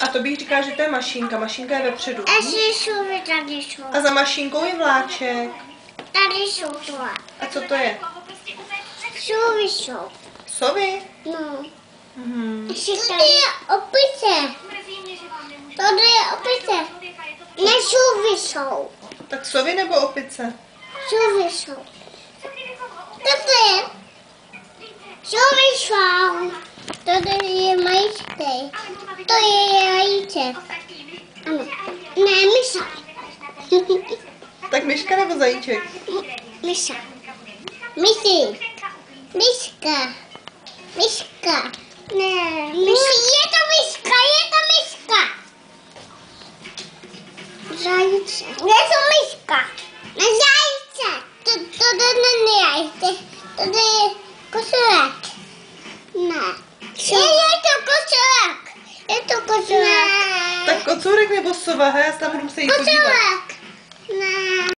A to bych říkala, že to je mašinka. Mašinka je vepředu. A tady jsou. A za mašinkou je vláček. Tady jsou to. A co to je? Sovy jsou. Sovy? No. Hmm. Tady je opice. Tady je opice. Ne sovy jsou. Tak sovy nebo opice? Sovy jsou. Co to je? Sovy jsou. Tady je jajíčky. To je jajíče. Ano. Ne, myša. tak myška nebo zajíček? Myša. Myši. Myška. Myška. Ne, myši. Je to myška, je to myška. Zajíček. Je to myška. Ne, zajíče. To, to, to, není to, to, to, to, to, Je, to, Kocourek. Tak kocourek nebo sova, he, já se tam budu se jí podívat.